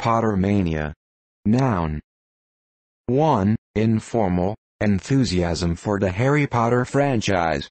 Pottermania. Noun. 1. Informal, enthusiasm for the Harry Potter franchise.